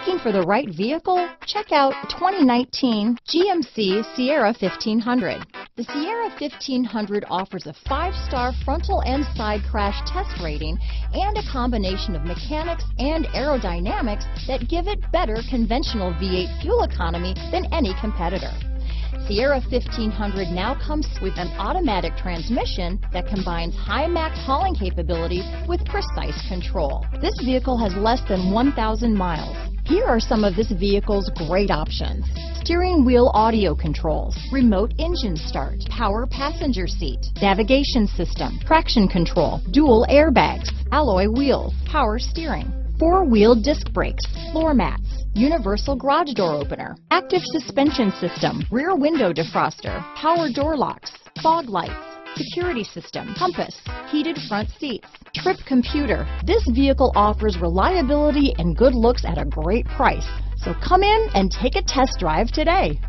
Looking for the right vehicle? Check out 2019 GMC Sierra 1500. The Sierra 1500 offers a five-star frontal and side crash test rating and a combination of mechanics and aerodynamics that give it better conventional V8 fuel economy than any competitor. Sierra 1500 now comes with an automatic transmission that combines high max hauling capability with precise control. This vehicle has less than 1,000 miles. Here are some of this vehicle's great options. Steering wheel audio controls, remote engine start, power passenger seat, navigation system, traction control, dual airbags, alloy wheels, power steering, four-wheel disc brakes, floor mats, universal garage door opener, active suspension system, rear window defroster, power door locks, fog lights, security system, compass, heated front seats, trip computer. This vehicle offers reliability and good looks at a great price. So come in and take a test drive today.